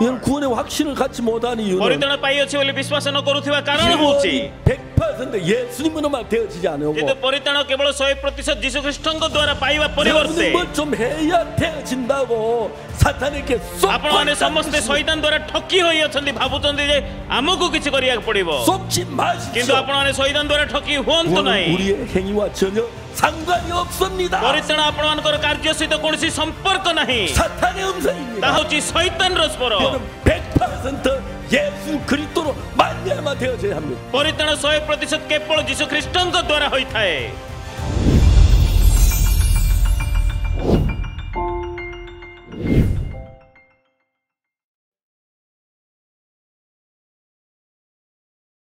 확신을 갖지 못한 이유는 ପରିତ୍ରାଣ ପାଇଅଛି ବୋଲି ବିଶ୍ୱାସ ନ କରୁଥିବା କାରଣ ହେଉଛି 100% 예수님으로만 되어지지 않고 କିନ୍ତୁ ପରିତ୍ରାଣ କେବଳ ଶହେ ପ୍ରତିଶତ ଯୀଶୁ ଖ୍ରୀଷ୍ଟଙ୍କ ଦ୍ୱାରା ପାଇବା ପରିବର୍ତ୍ତେ 뭐좀 해야 되어진다고 사탄에게 쏙 ଆପଣମାନେ 걸다 ସମସ୍ତେ 주시고 ଶୈତାନ ଦ୍ୱାରା ଠକି ହୋଇଅଛନ୍ତି ଭାବୁଛନ୍ତି ଯେ ଆମକୁ କିଛି କରିବାକୁ ପଡ଼ିବ 속지 କିନ୍ତୁ 마십시오. ଆପଣମାନେ ଶୈତାନ ଦ୍ୱାରା ଠକି ହୁଅନ୍ତୁ 그거는 ନାହିଁ 우리의 행위와 전혀 상관이 없습니다. ପରିତ୍ରାଣ ଆପଣମାନଙ୍କର କାର୍ଯ୍ୟ ସହିତ କୌଣସି ସମ୍ପର୍କ ନାହିଁ 사탄의 ତାହା 음성입니다. ହେଉଛି ଶୈତାନର ସ୍ୱର 이거는 100% 예수 그리스도로 말미암아 되어져야 합니다. ପରିତ୍ରାଣ ଶହେ ପ୍ରତିଶତ କେବଳ ଯୀଶୁ ଖ୍ରୀଷ୍ଟଙ୍କ ଦ୍ୱାରା ହୋଇଥାଏ